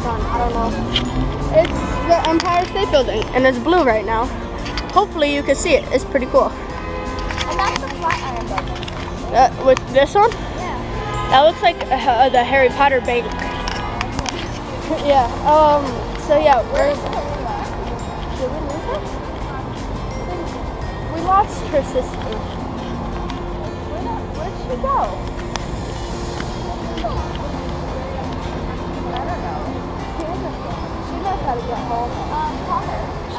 I don't know. It's the Empire State Building, and it's blue right now. Hopefully you can see it. It's pretty cool. And that's the Flatiron Building. That, with this one? Yeah. That looks like uh, uh the Harry Potter bank. yeah. Um. So yeah, we're. Did we lose her? We lost her sister. Where did she go?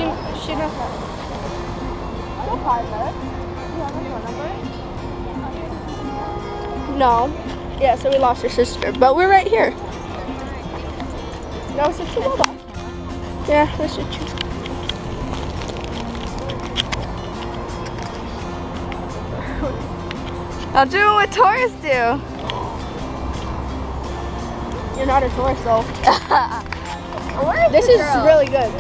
She she knows how. I'll call her. You have her phone number? No. Yeah. So we lost her sister, but we're right here. No, it's a chihuahua. Yeah, that's a chihuahua. I'll do what tourists do. You're not a tourist though. This is girl? really good.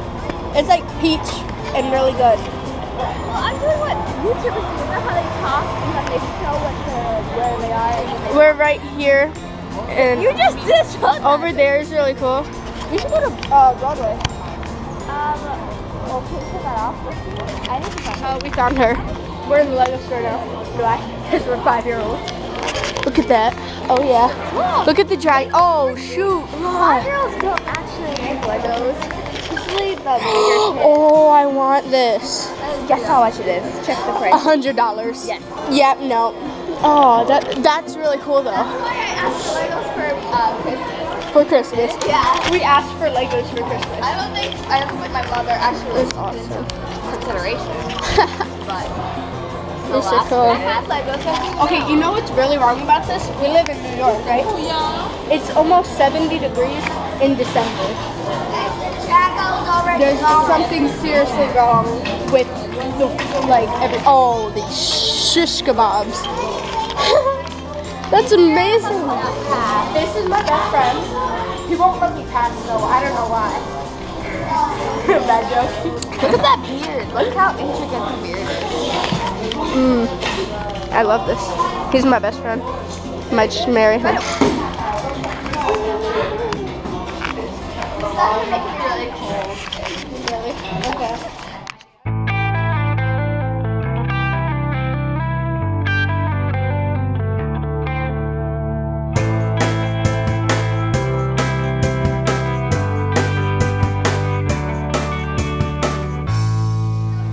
It's like peach and really good. Well, I'm doing what YouTubers do. You know how they talk and then they show what the, where they are. And then We're right here, and you just did show that. over there is really cool. We should go to uh, Broadway. Um, well, can you turn that off? I need to find Uh, we found her. We're in the Lego store now. Do I? Because we're five year olds. Look at that. Oh yeah. Look. Look at the dragon. Oh shoot. Five Look. year olds don't actually make Legos. Usually the bigger Oh, I want this. Guess how much it is? Check the price. A hundred dollars. Yes. Yep. No. Oh, that that's really cool though. That's why I asked for Legos for uh, Christmas. For Christmas. Yeah. We asked for Legos for Christmas. I don't think I don't think my mother actually took into awesome. consideration, but is cool. I had Legos. Okay, you know what's really wrong about this? We live in New York, right? Oh yeah. It's almost 70 degrees in December. There's something seriously wrong with the like every oh the shish kebabs. That's amazing. This is my best friend. He won't let me pass though. I don't know why. Bad joke. Look at that beard. Look how intricate the beard is. Mm. I love this. He's my best friend. Might just marry him. It's not making me really Okay.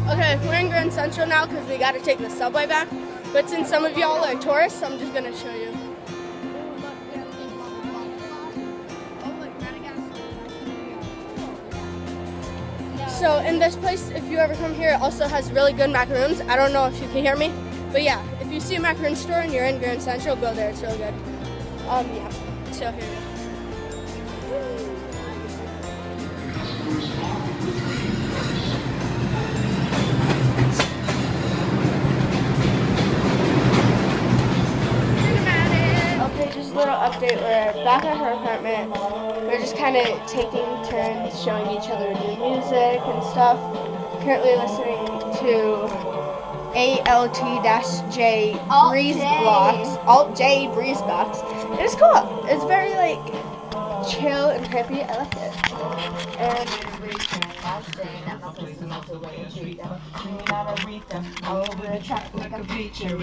Okay, we're in Grand Central now because we got to take the subway back. But since some of y'all are tourists, I'm just gonna show you. So in this place, if you ever come here, it also has really good macaroons. I don't know if you can hear me, but yeah, if you see a macaroon store and you're in Grand Central, go there. It's really good. Um, yeah. So here. Okay, just a little update. We're back at her apartment. Just kind of taking turns showing each other new music and stuff. Currently listening to ALT-J Alt Breeze Blocks. Alt J Breeze Blocks. It's cool. It's very like chill and hippie. I like it. And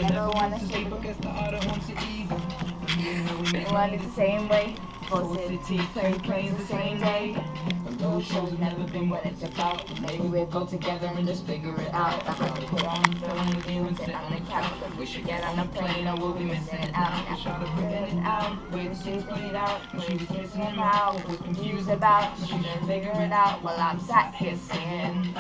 Never wanna sleep. One is the same way. The same show's never been what it's about. Maybe we'll go together and just figure it out. I to put on sit on the couch. We should get on plane or we'll be missing out. I to it out. The out. Out. Confused about. She figure it out while I'm sat sing.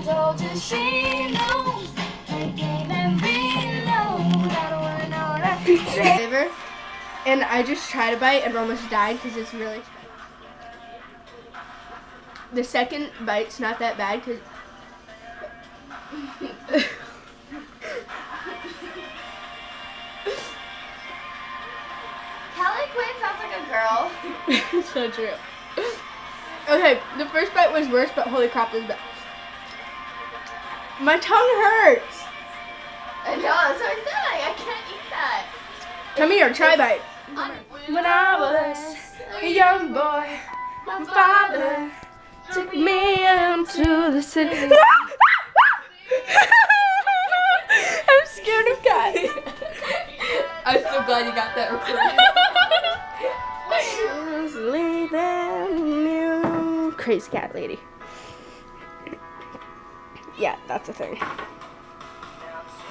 I told you she knows. Play game and reload. I don't wanna know that, flavor. And I just tried a bite and almost died because it's really. The second bite's not that bad because. Kelly Quinn sounds like a girl. so true. Okay, the first bite was worse, but holy crap, this bite. My tongue hurts. I know, that's what I said. I can't eat that. Come here, try bite. I'm- When I was a young boy, my father took me into the city. I'm scared of cats. I'm so glad you got that recorded. Crazy cat lady. Yeah, that's a thing.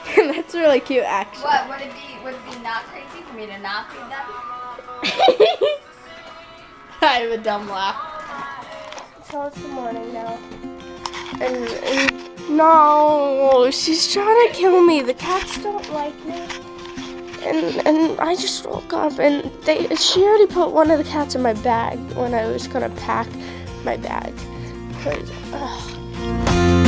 that's really cute, actually. what would it be? Would it be not crazy for me to not feed them? I have a dumb laugh. So it's the morning now. And, and no, she's trying to kill me. The cats don't like me. And and I just woke up and they she already put one of the cats in my bag when I was gonna pack my bag. 'Cause, ugh.